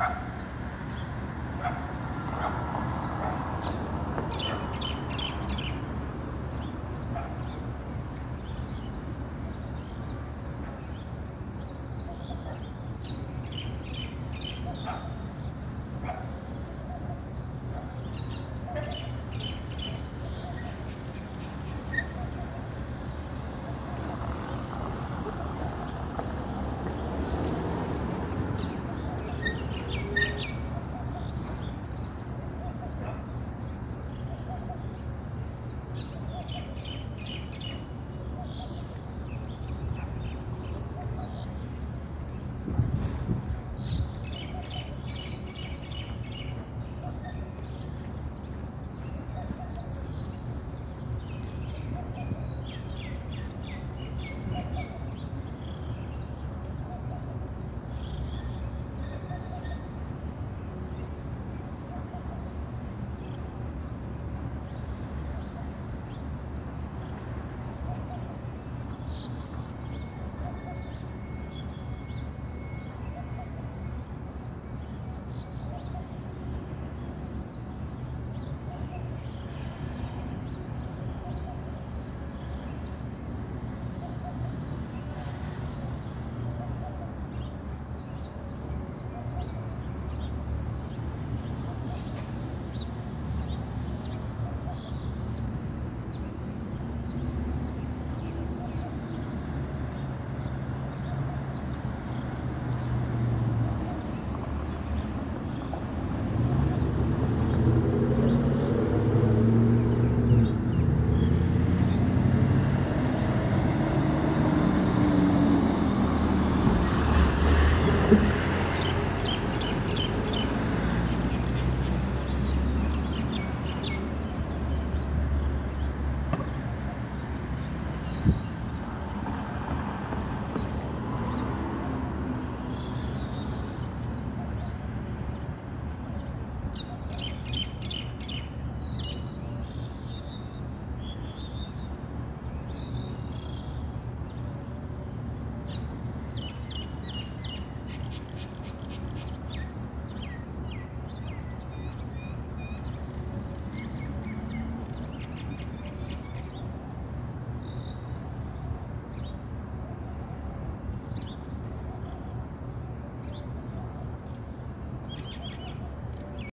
あ。